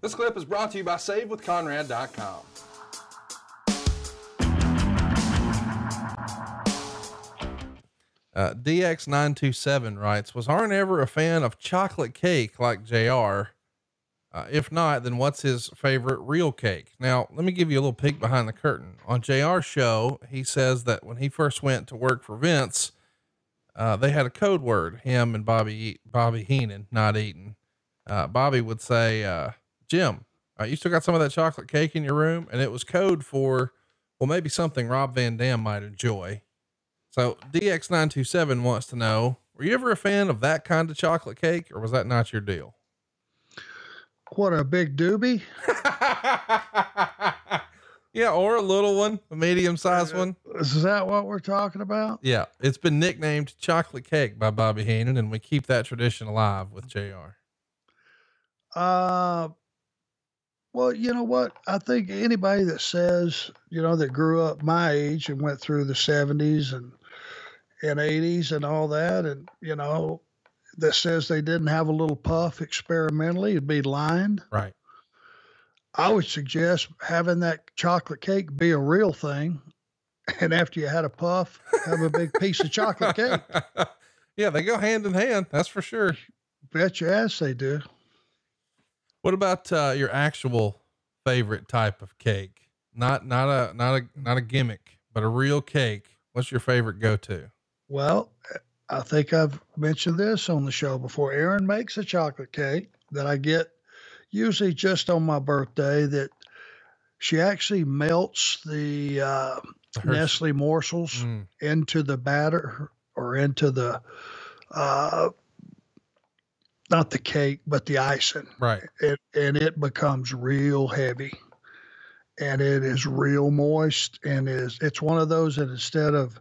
This clip is brought to you by SaveWithConrad.com. Uh, DX927 writes, Was Arn ever a fan of chocolate cake like JR? Uh, if not, then what's his favorite real cake? Now, let me give you a little peek behind the curtain. On JR's show, he says that when he first went to work for Vince, uh, they had a code word, him and Bobby, Bobby Heenan, not eating. Uh, Bobby would say, uh, Jim, uh, you still got some of that chocolate cake in your room? And it was code for, well, maybe something Rob Van Dam might enjoy. So DX927 wants to know, were you ever a fan of that kind of chocolate cake or was that not your deal? What a big doobie. yeah. Or a little one, a medium sized one. Is that what we're talking about? Yeah. It's been nicknamed chocolate cake by Bobby Heenan and we keep that tradition alive with JR. Uh, well, you know what? I think anybody that says, you know, that grew up my age and went through the 70s and and 80s and all that, and you know, that says they didn't have a little puff experimentally, it'd be lying. Right. I would suggest having that chocolate cake be a real thing, and after you had a puff, have a big piece of chocolate cake. yeah, they go hand in hand. That's for sure. Bet your ass they do. What about uh, your actual favorite type of cake? Not not a not a not a gimmick, but a real cake. What's your favorite go to? Well, I think I've mentioned this on the show before. Erin makes a chocolate cake that I get usually just on my birthday. That she actually melts the uh, Nestle morsels mm. into the batter or into the uh, not the cake, but the icing. Right. It, and it becomes real heavy and it is real moist and is it's one of those that instead of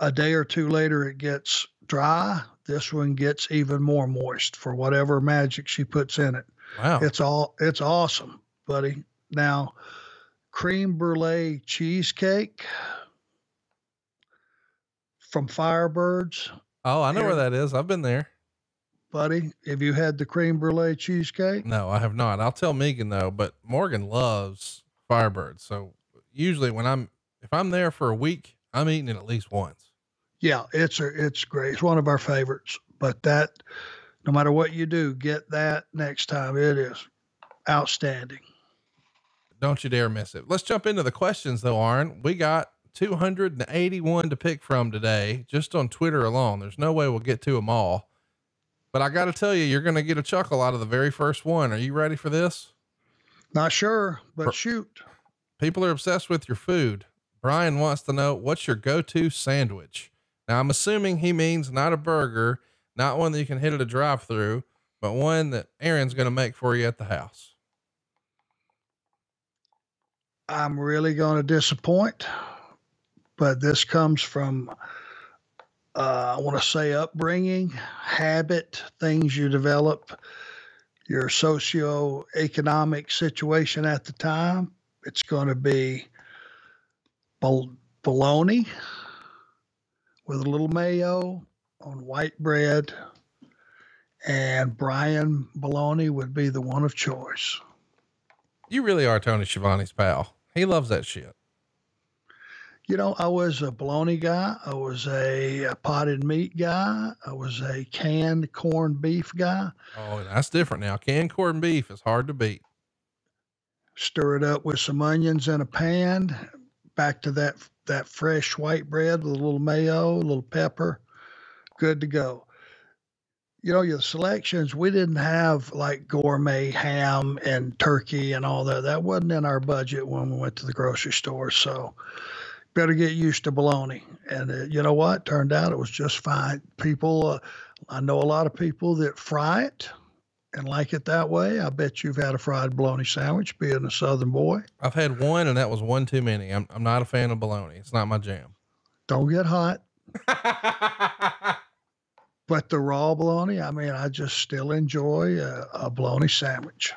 a day or two later it gets dry, this one gets even more moist for whatever magic she puts in it. Wow. It's all it's awesome, buddy. Now, cream brulee cheesecake from Firebirds. Oh, I know where that is. I've been there buddy. Have you had the cream brulee cheesecake? No, I have not. I'll tell Megan though, but Morgan loves Firebird. So usually when I'm, if I'm there for a week, I'm eating it at least once. Yeah, it's a, it's great. It's one of our favorites. But that, no matter what you do, get that next time. It is outstanding. Don't you dare miss it. Let's jump into the questions though, Arn. We got 281 to pick from today, just on Twitter alone. There's no way we'll get to them all. But I got to tell you, you're going to get a chuckle out of the very first one. Are you ready for this? Not sure, but shoot. People are obsessed with your food. Brian wants to know what's your go to sandwich? Now, I'm assuming he means not a burger, not one that you can hit at a drive through, but one that Aaron's going to make for you at the house. I'm really going to disappoint, but this comes from uh, I want to say upbringing, habit, things you develop, your socio-economic situation at the time. It's going to be bol- bologna with a little mayo on white bread, and Bryan bologna would be the one of choice. You really are Tony Schiavone's pal. He loves that shit you know, I was a bologna guy. I was a, a, potted meat guy. I was a canned corned beef guy. Oh, that's different now. Canned corned beef is hard to beat. Stir it up with some onions in a pan. Back to that that fresh white bread with a little mayo, a little pepper. Good to go. You know, your selections, we didn't have like gourmet ham and turkey and all that. That wasn't in our budget when we went to the grocery store. So, better get used to bologna. And uh, you know what? Turned out it was just fine. People, uh, I know a lot of people that fry it and like it that way. I bet you've had a fried bologna sandwich, being a Southern boy. I've had one, and that was one too many. I'm I'm not a fan of bologna. It's not my jam. Don't get hot. but the raw bologna, I mean, I just still enjoy a, a bologna sandwich.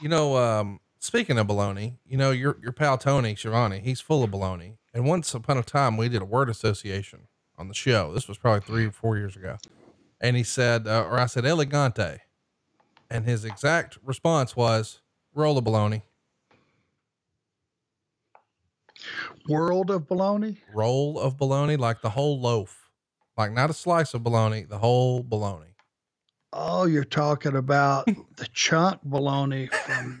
You know, um, speaking of baloney, you know, your your pal Tony Schiavone, he's full of baloney. And once upon a time, we did a word association on the show. This was probably three or four years ago. And he said, uh, or I said, elegante. And his exact response was roll of bologna, World of baloney? roll of bologna, like the whole loaf, like not a slice of baloney, the whole baloney. Oh, you're talking about the chunk baloney from.